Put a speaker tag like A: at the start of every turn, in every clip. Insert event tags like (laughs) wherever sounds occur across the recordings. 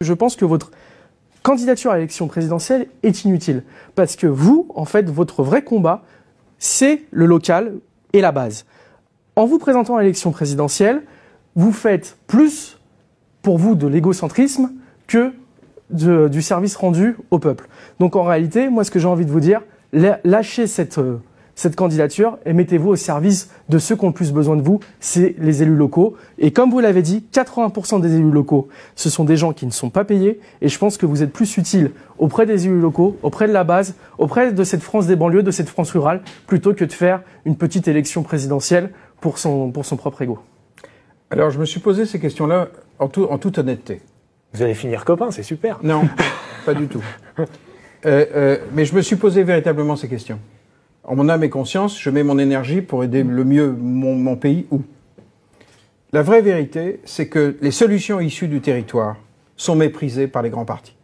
A: Je pense que votre candidature à l'élection présidentielle est inutile. Parce que vous, en fait, votre vrai combat, c'est le local et la base. En vous présentant à l'élection présidentielle, vous faites plus pour vous de l'égocentrisme que du service rendu au peuple. Donc en réalité, moi ce que j'ai envie de vous dire, lâchez cette, euh, cette candidature et mettez-vous au service de ceux qui ont le plus besoin de vous, c'est les élus locaux. Et comme vous l'avez dit, 80% des élus locaux, ce sont des gens qui ne sont pas payés. Et je pense que vous êtes plus utile auprès des élus locaux, auprès de la base, auprès de cette France des banlieues, de cette France rurale, plutôt que de faire une petite élection présidentielle pour son, pour son propre ego.
B: Alors je me suis posé ces questions-là en, en toute honnêteté.
C: Vous allez finir copain, c'est super.
B: Non, pas du tout. (laughs) Euh, euh, mais je me suis posé véritablement ces questions. En mon âme et conscience, je mets mon énergie pour aider le mieux mon, pays où La vraie vérité, c'est que les solutions issues du territoire sont méprisées par les grands partis.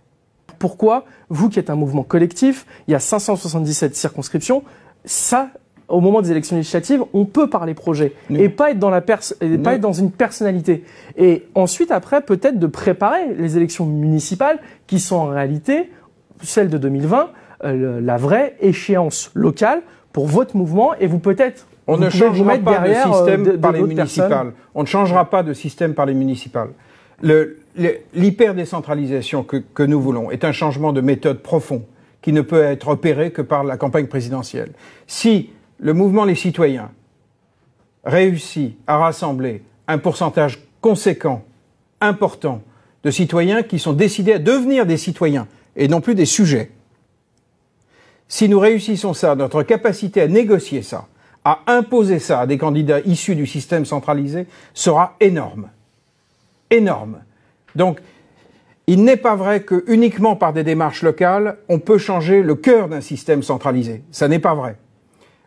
A: Pourquoi, vous qui êtes un mouvement collectif, il y a 577 circonscriptions, ça, au moment des élections législatives, on peut parler projet et pas être dans la pas être dans une personnalité. Et ensuite, après, peut-être de préparer les élections municipales qui sont en réalité celles de 2020, euh, la vraie échéance locale pour votre mouvement et vous peut-être
B: on ne changera pas de système euh, par les municipales. On ne changera pas de système par les municipales. L'hyper-décentralisation que, que nous voulons est un changement de méthode profond qui ne peut être opéré que par la campagne présidentielle. Si le mouvement Les Citoyens réussit à rassembler un pourcentage conséquent, important, de citoyens qui sont décidés à devenir des citoyens et non plus des sujets. Si nous réussissons ça, notre capacité à négocier ça, à imposer ça à des candidats issus du système centralisé sera énorme. Énorme. Donc, il n'est pas vrai que uniquement par des démarches locales, on peut changer le cœur d'un système centralisé. Ça n'est pas vrai.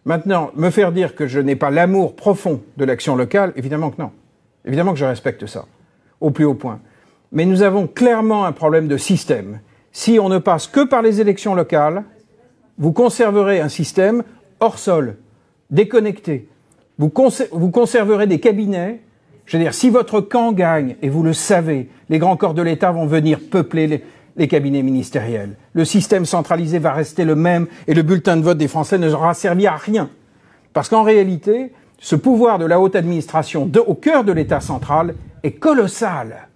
B: Maintenant, me faire dire que je n'ai pas l'amour profond de l'action locale, évidemment que non. Évidemment que je respecte ça, au plus haut point. Mais nous avons clairement un problème de système. Si on ne passe que par les élections locales, vous conserverez un système hors sol, déconnecté. Vous, conserverez des cabinets. Je veux dire, si votre camp gagne, et vous le savez, les grands corps de l'État vont venir peupler les, les cabinets ministériels. Le système centralisé va rester le même et le bulletin de vote des Français ne aura servi à rien. Parce qu'en réalité, ce pouvoir de la haute administration au cœur de l'État central est colossal.